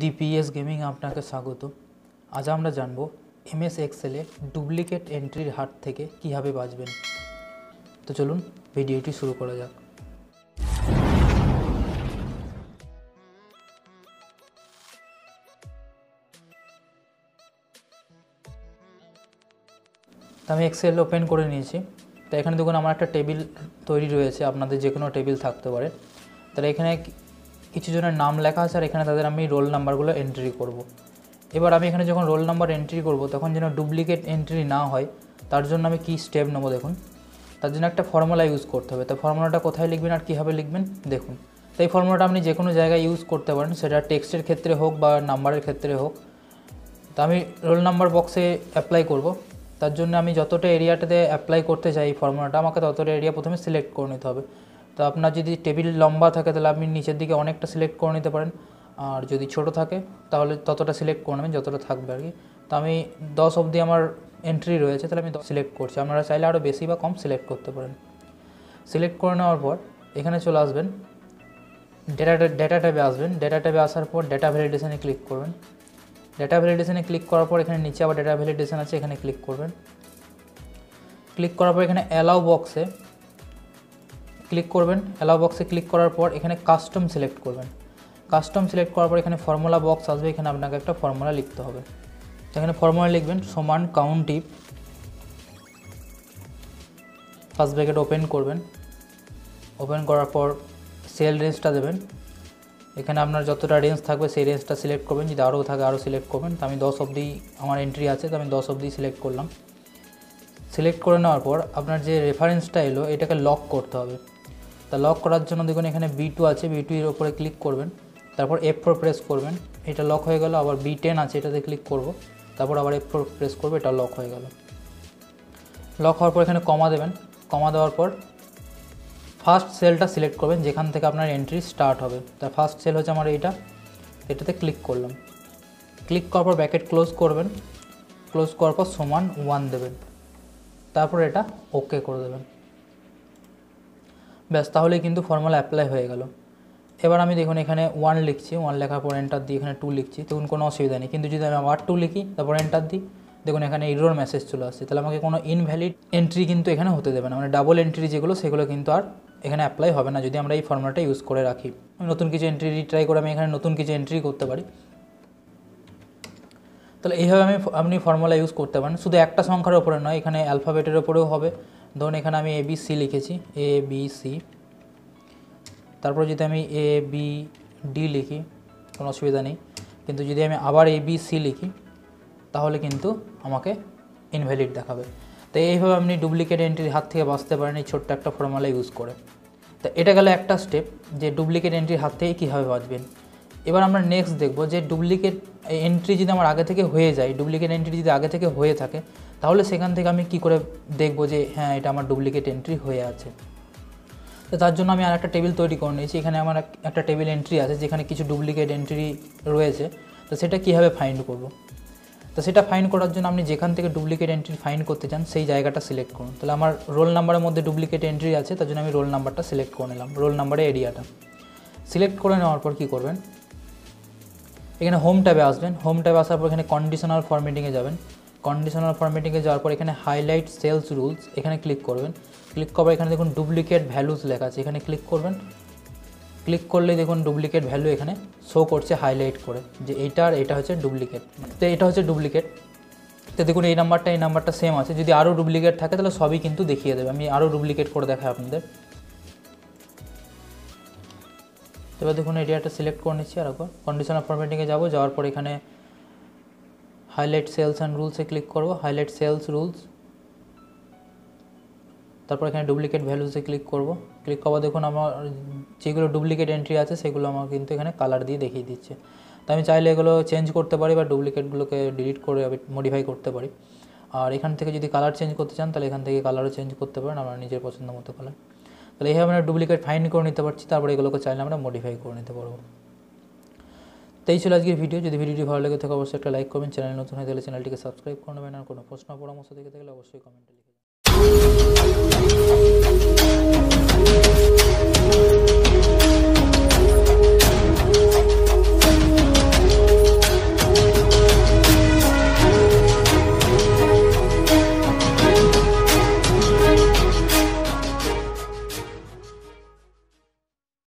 DPS gaming আপনাকে স্বাগত। আজ আমরা জানব এমএস এক্সেলে ডুপ্লিকেট এন্ট্রির হাত থেকে কীভাবে বাঁচবেন। তো চলুন ভিডিওটি শুরু করা যাক। তো আমি এক্সেল ওপেন করে নিয়েছি। তো এখানে দেখুন আমার একটা টেবিল তৈরি রয়েছে। আপনাদের যে কোনো টেবিল থাকতে পারে। তাহলে এখানে কিছু জনের নাম লেখা আছে আর এখানে তাদের আমি রোল নাম্বারগুলো এন্ট্রি করব। এবার আমি এখানে যখন রোল নাম্বার এন্ট্রি করব, তখন যেন ডুপ্লিকেট এন্ট্রি না হয়, তার জন্য আমি কি স্টেপ নেব দেখুন। তার জন্য একটা ফর্মুলা ইউজ করতে হবে। তো ফর্মুলাটা কোথায় লিখবেন আর কীভাবে লিখবেন? দেখুন। তো এই ফর্মুলাটা আপনি যে কোনো জায়গায় ইউজ করতে পারেন, সেটা টেক্সটের ক্ষেত্রে হোক বা নাম্বারের ক্ষেত্রে হোক। তো আমি রোল নাম্বার বক্সে অ্যাপ্লাই করব। তার জন্য আমি যতটা এরিয়াটাতে অ্যাপ্লাই করতে চাই এই ফর্মুলাটা আমাকে ততটা এরিয়া প্রথমে সিলেক্ট করে নিতে হবে। তো আপনার যদি টেবিল লম্বা থাকে তাহলে আপনি নিচের দিকে অনেকটা সিলেক্ট করে নিতে পারেন। আর যদি ছোট থাকে, তাহলে ততটা সিলেক্ট করে নেবেন, যতটা থাকবে আর কি। তো আমি দশ অবধি আমার এন্ট্রি রয়েছে, তাহলে আমি সিলেক্ট করছি। আপনারা চাইলে আরও বেশি বা কম সিলেক্ট করতে পারেন। সিলেক্ট করে নেওয়ার পর এখানে চলে আসবেন। ডেটা ডেটা ট্যাবে আসবেন। ডেটা ট্যাবে আসার পর ডেটা ভ্যালিডেশনে ক্লিক করবেন। ডেটা ভ্যালিডেশনে ক্লিক করার পর এখানে নিচে আবার ডেটা ভ্যালিডেশন আছে, এখানে ক্লিক করবেন। ক্লিক করার পর এখানে অ্যালাউ বক্সে ক্লিক করবেন অ্যালাউ বক্সে ক্লিক করার পর এখানে কাস্টম সিলেক্ট করবেন। কাস্টম সিলেক্ট করার পর এখানে ফর্মুলা বক্স আসবে, এখানে আপনাকে একটা ফর্মুলা লিখতে হবে। এখানে ফর্মুলা লিখবেন, সমান কাউন্টি ফার্স্ট ব্র্যাকেট ওপেন করবেন। ওপেন করার পর সেল রেঞ্জটা দেবেন। এখানে আপনার যতটা রেঞ্জ থাকবে সেই রেঞ্জটা সিলেক্ট করবেন, যদি আরও থাকে আরও সিলেক্ট করবেন। তো আমি দশ অবধি আমার এন্ট্রি আছে, তো আমি দশ অবধি সিলেক্ট করলাম। সিলেক্ট করে নেওয়ার পর আপনার যে রেফারেন্সটা এলো, এটাকে লক করতে হবে। তা লক করার জন্য দেখুন এখানে বি টু আছে বি টু এর ওপরে ক্লিক করবেন। তারপর এফ ফোর প্রেস করবেন। এটা লক হয়ে গেল, আবার বি টেন আছে, এটাতে ক্লিক করব। তারপর আবার এফ ফোর প্রেস করব, এটা লক হয়ে গেল। লক হওয়ার পর এখানে কমা দেবেন। কমা দেওয়ার পর ফার্স্ট সেলটা সিলেক্ট করবেন, যেখান থেকে আপনার এন্ট্রি স্টার্ট হবে। তা ফার্স্ট সেল হচ্ছে আমার এইটা। এটাতে ক্লিক করলাম। ক্লিক করার পর ব্যাকেট ক্লোজ করবেন। ক্লোজ করার পর সমান ওয়ান দেবেন। তারপর এটা ওকে করে দেবেন। ব্যাস তাহলে কিন্তু ফর্মুলা অ্যাপ্লাই হয়ে গেল। এবার আমি দেখুন এখানে ওয়ান লিখছি ওয়ান লেখার পর এন্টার দিই এখানে টু লিখছি, দেখুন কোনো অসুবিধা নেই। কিন্তু যদি আমি আবার টু লিখি, তারপর এন্টার দিই, দেখুন এখানে ইরোর মেসেজ চলে আসছে। তাহলে আমাকে কোনো ইনভ্যালিড এন্ট্রি কিন্তু এখানে হতে দেবে না। মানে ডাবল এন্ট্রি যেগুলো, সেগুলো কিন্তু আর এখানে অ্যাপ্লাই হবে না, যদি আমরা এই ফর্মুলাটা ইউজ করে রাখি। আমি নতুন কিছু এন্ট্রি রিট্রাই করে আমি এখানে নতুন কিছু এন্ট্রি করতে পারি। তাহলে এইভাবে আমি আপনি ফর্মুলা ইউজ করতে পারেন। শুধু একটা সংখ্যার ওপরে নয়, এখানে অ্যালফাবেটের ওপরেও হবে। ধরুন এখানে আমি এ বি সি লিখেছি এ বি সি তারপর যদি আমি এ বি ডি লিখি, কোনো অসুবিধা নেই। কিন্তু যদি আমি আবার এ বি সি লিখি, তাহলে কিন্তু আমাকে ইনভ্যালিড দেখাবে। তো এইভাবে আপনি ডুপ্লিকেট এন্ট্রির হাত থেকে বাঁচতে পারেন এই ছোট্ট একটা ফর্মুলা ইউজ করে। তো এটা গেল একটা স্টেপ যে ডুপ্লিকেট এন্ট্রির হাত থেকে কীভাবে বাঁচবেন? এবার আমরা নেক্সট দেখব যে ডুপ্লিকেট এন্ট্রি যদি আমার আগে থেকে হয়ে যায় ডুপ্লিকেট এন্ট্রি যদি আগে থেকে হয়ে থাকে, তাহলে সেখান থেকে আমি কি করে দেখব যে হ্যাঁ এটা আমার ডুপ্লিকেট এন্ট্রি হয়ে আছে। তো তার জন্য আমি আর একটা টেবিল তৈরি করে নিয়েছি। এখানে আমার এক- একটা টেবিল এন্ট্রি আছে, যেখানে কিছু ডুপ্লিকেট এন্ট্রি রয়েছে। তো সেটা কীভাবে ফাইন্ড করব? তো সেটা ফাইন্ড করার জন্য আপনি যেখান থেকে ডুপ্লিকেট এন্ট্রি ফাইন্ড করতে চান, সেই জায়গাটা সিলেক্ট করুন। তাহলে আমার রোল নাম্বারের মধ্যে ডুপ্লিকেট এন্ট্রি আছে, তার জন্য আমি রোল নাম্বারটা সিলেক্ট করে নিলাম রোল নাম্বারের এরিয়াটা সিলেক্ট করে নেওয়ার পর কী করবেন? এখানে হোম ট্যাবে আসবেন। হোম ট্যাবে আসার পর এখানে কন্ডিশনাল ফরম্যাটিংয়ে যাবেন। কন্ডিশনাল ফরম্যাটিংয়ে যাওয়ার পর এখানে হাইলাইট সেলস রুলস এখানে ক্লিক করবেন। ক্লিক করার এখানে দেখুন ডুপ্লিকেট ভ্যালুস লেখা আছে। এখানে ক্লিক করবেন। ক্লিক করলেই দেখুন ডুপ্লিকেট ভ্যালু এখানে শো করছে হাইলাইট করে যে এইটা আর এটা হচ্ছে ডুপ্লিকেট তো এটা হচ্ছে ডুপ্লিকেট তো দেখুন এই নাম্বারটা এই নাম্বারটা সেম আছে। যদি আরও ডুপ্লিকেট থাকে তাহলে সবই কিন্তু দেখিয়ে দেবে। আমি আরও ডুপ্লিকেট করে দেখাই আপনাদের। এবার দেখুন এরিয়াটা সিলেক্ট করে নিচ্ছি আর একবার কন্ডিশনাল ফরম্যাটিংয়ে যাব। যাওয়ার পর এখানে হাইলাইট সেলস অ্যান্ড রুলসে ক্লিক করব। হাইলাইট সেলস রুলস তারপর এখানে ডুপ্লিকেট ভ্যালুসে ক্লিক করব। ক্লিক করব দেখুন আমার যেগুলো ডুপ্লিকেট এন্ট্রি আছে, সেগুলো আমার কিন্তু এখানে কালার দিয়ে দেখিয়ে দিচ্ছে। তো আমি চাইলে এগুলো চেঞ্জ করতে পারি বা ডুপ্লিকেটগুলোকে ডিলিট করে মডিফাই করতে পারি। আর এখান থেকে যদি কালার চেঞ্জ করতে চান, তাহলে এখান থেকে কালারও চেঞ্জ করতে পারেন। আমার নিজের পছন্দ মতো কালার তাহলে এইভাবে আমরা ডুপ্লিকেট ফাইন করে নিতে পারছি, তারপরে এগুলোকে চাইলে আমরা মডিফাই করে নিতে পারব। তো এই ছিল আজকের ভিডিও যদি ভিডিওটি ভালো লেগে থাকে, অবশ্যই একটা লাইক করবেন চ্যানেল নতুন হয়ে গেলে চ্যানেলটিকে সাবস্ক্রাইব করে নেবেন। আর কোনো প্রশ্ন, পরামর্শ দেখে থাকলে অবশ্যই কমেন্টে